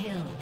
Kill.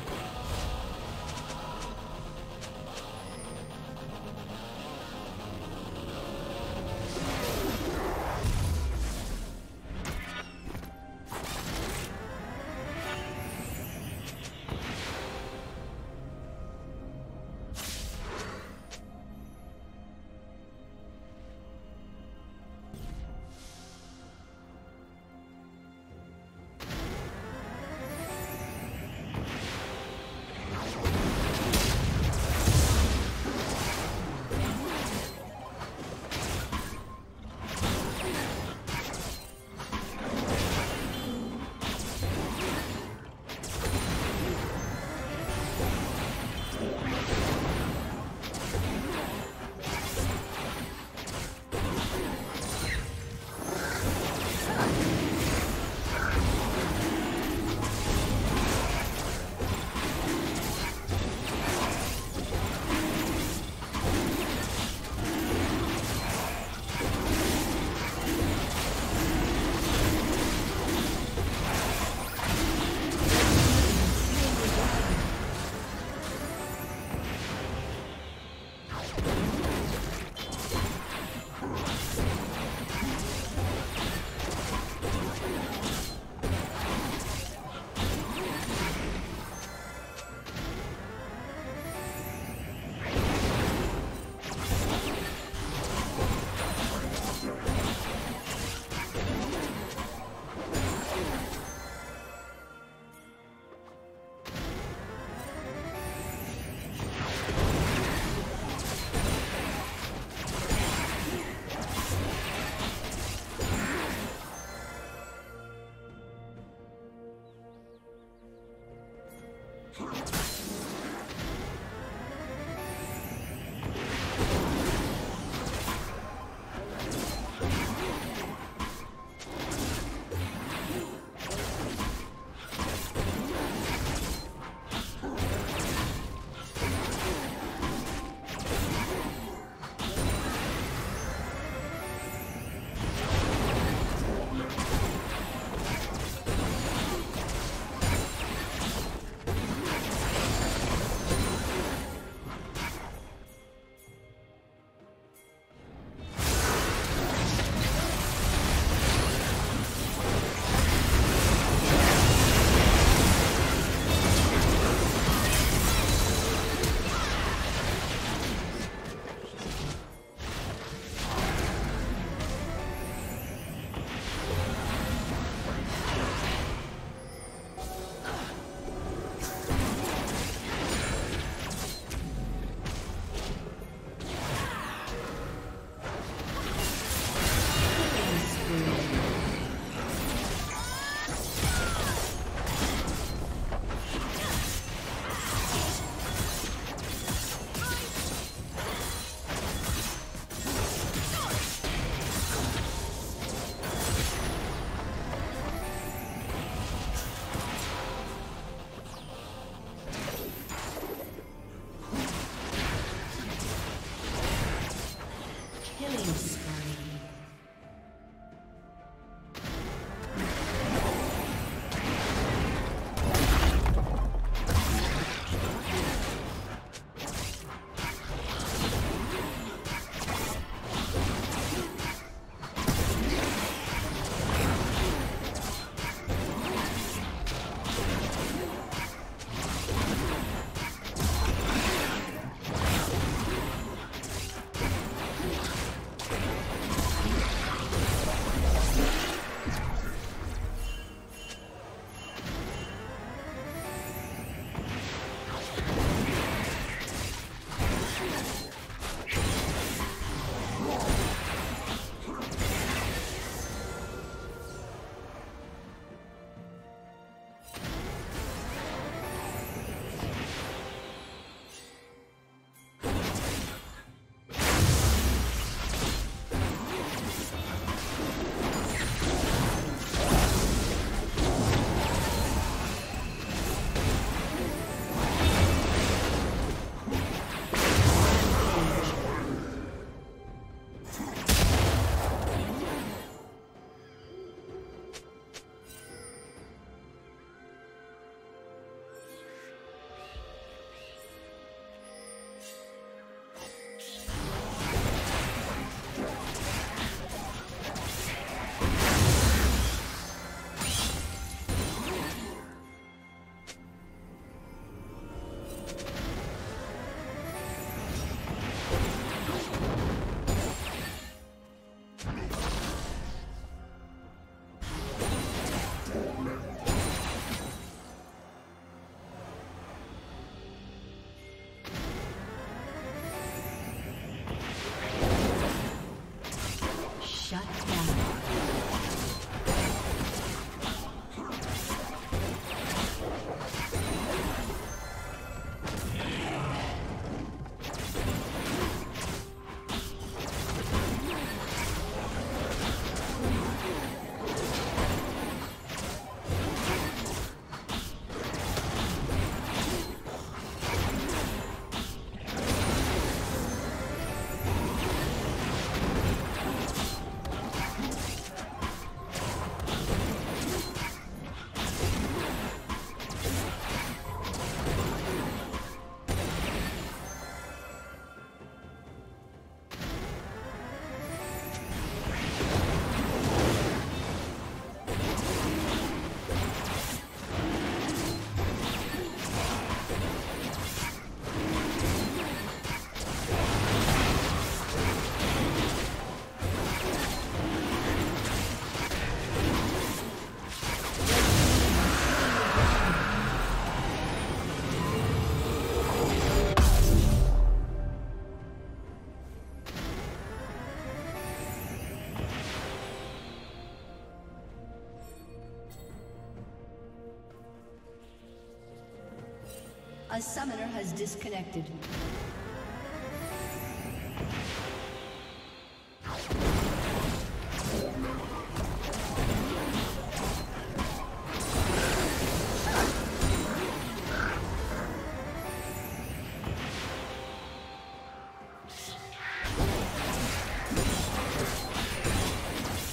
A summoner has disconnected.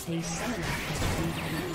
A summoner has been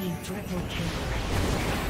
Team triple kill.